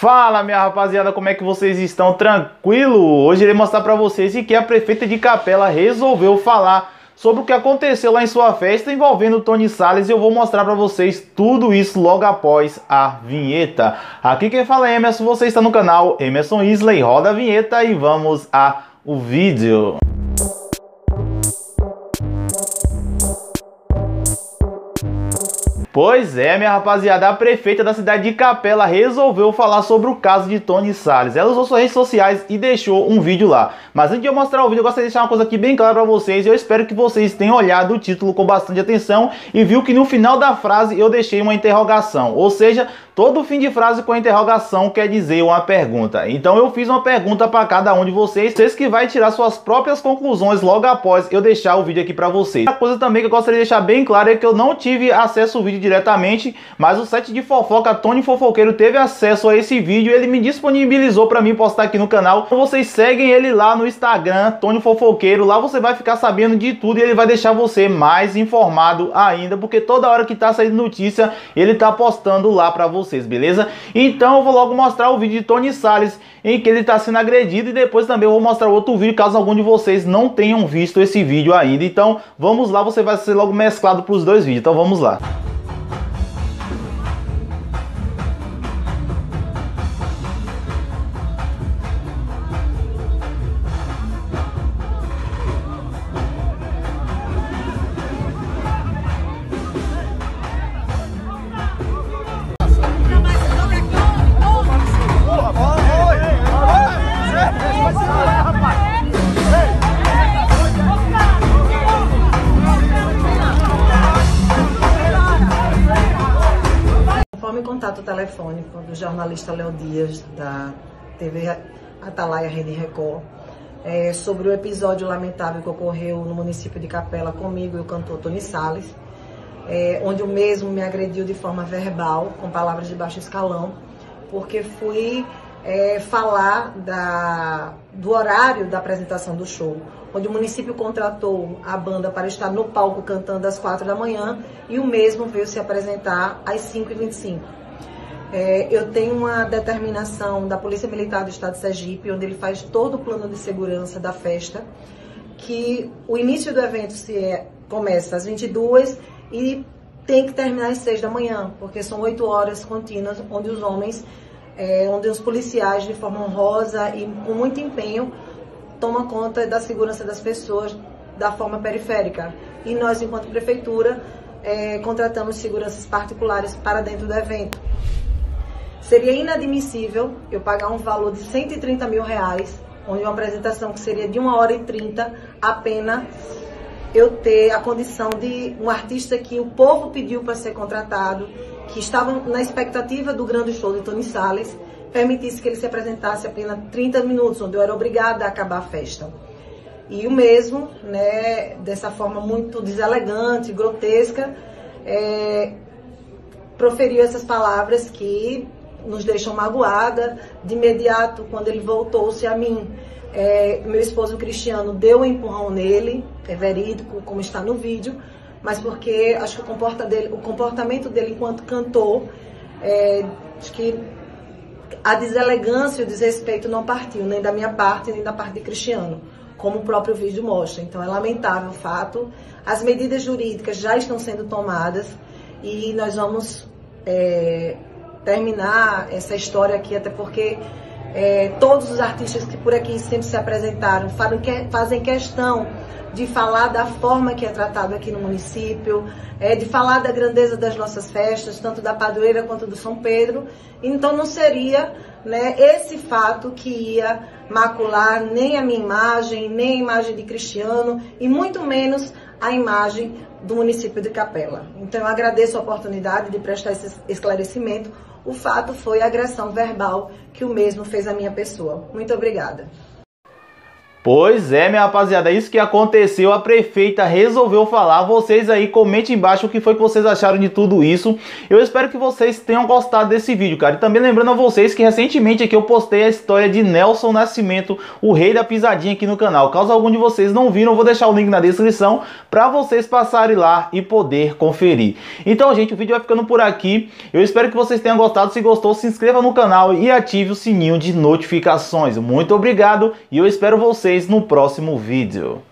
Fala minha rapaziada, como é que vocês estão? Tranquilo? Hoje irei mostrar para vocês que a prefeita de Capela resolveu falar sobre o que aconteceu lá em sua festa envolvendo Tony Salles e eu vou mostrar para vocês tudo isso logo após a vinheta. Aqui quem fala é Emerson, você está no canal Emerson Isley, roda a vinheta e vamos ao vídeo. Pois é, minha rapaziada, a prefeita da cidade de Capela resolveu falar sobre o caso de Tony Salles. Ela usou suas redes sociais e deixou um vídeo lá. Mas antes de eu mostrar o vídeo, eu gostaria de deixar uma coisa aqui bem clara para vocês. Eu espero que vocês tenham olhado o título com bastante atenção e viu que no final da frase eu deixei uma interrogação. Ou seja, todo fim de frase com interrogação quer dizer uma pergunta. Então eu fiz uma pergunta para cada um de vocês, vocês que vai tirar suas próprias conclusões logo após eu deixar o vídeo aqui para vocês. A coisa também que eu gostaria de deixar bem claro é que eu não tive acesso ao vídeo diretamente, mas o site de fofoca Tony Fofoqueiro teve acesso a esse vídeo, ele me disponibilizou para mim postar aqui no canal. Então vocês seguem ele lá no Instagram, Tony Fofoqueiro, lá você vai ficar sabendo de tudo e ele vai deixar você mais informado ainda, porque toda hora que tá saindo notícia, ele tá postando lá para vocês, beleza? Então eu vou logo mostrar o vídeo de Tony Salles em que ele tá sendo agredido e depois também eu vou mostrar outro vídeo caso algum de vocês não tenham visto esse vídeo ainda. Então vamos lá, você vai ser logo mesclado para os dois vídeos. Então vamos lá. Contato telefônico do jornalista Léo Dias, da TV Atalaia Rede Record, é, sobre o episódio lamentável que ocorreu no município de Capela comigo e o cantor Tony Salles, é, onde o mesmo me agrediu de forma verbal, com palavras de baixo escalão, porque fui é, falar da, do horário da apresentação do show, onde o município contratou a banda para estar no palco cantando às quatro da manhã e o mesmo veio se apresentar às 5h25. É, eu tenho uma determinação da Polícia Militar do Estado de Sergipe, onde ele faz todo o plano de segurança da festa, que o início do evento se é, começa às 22 e tem que terminar às 6 da manhã, porque são oito horas contínuas, onde os homens, é, onde os policiais, de forma honrosa e com muito empenho, tomam conta da segurança das pessoas da forma periférica. E nós, enquanto prefeitura, é, contratamos seguranças particulares para dentro do evento. Seria inadmissível eu pagar um valor de 130 mil reais, onde uma apresentação que seria de 1 hora e 30, apenas eu ter a condição de um artista que o povo pediu para ser contratado, que estava na expectativa do grande show de Tony Salles, permitisse que ele se apresentasse apenas 30 minutos, onde eu era obrigada a acabar a festa. E o mesmo, né, dessa forma muito deselegante, grotesca, é, proferiu essas palavras que nos deixam magoada. De imediato, quando ele voltou-se a mim, é, meu esposo Cristiano deu um empurrão nele, é verídico, como está no vídeo, mas porque acho que o, comporta dele, o comportamento dele enquanto cantor, é, acho que a deselegância e o desrespeito não partiu, nem da minha parte, nem da parte de Cristiano, como o próprio vídeo mostra. Então é lamentável o fato. As medidas jurídicas já estão sendo tomadas e nós vamos é, terminar essa história aqui, até porque é, todos os artistas que por aqui sempre se apresentaram fazem questão de falar da forma que é tratado aqui no município, é, de falar da grandeza das nossas festas, tanto da padroeira quanto do São Pedro. Então não seria né, esse fato que ia macular nem a minha imagem, nem a imagem de Cristiano e muito menos a imagem do município de Capela. Então eu agradeço a oportunidade de prestar esse esclarecimento. O fato foi a agressão verbal que o mesmo fez à minha pessoa. Muito obrigada. Pois é, minha rapaziada, é isso que aconteceu. A prefeita resolveu falar. Vocês aí, comente embaixo o que foi que vocês acharam de tudo isso. Eu espero que vocês tenham gostado desse vídeo, cara. E também lembrando a vocês que recentemente aqui eu postei a história de Nelson Nascimento, o rei da pisadinha aqui no canal. Caso algum de vocês não viram, eu vou deixar o link na descrição para vocês passarem lá e poder conferir. Então, gente, o vídeo vai ficando por aqui. Eu espero que vocês tenham gostado. Se gostou, se inscreva no canal e ative o sininho de notificações. Muito obrigado e eu espero vocês vocês no próximo vídeo.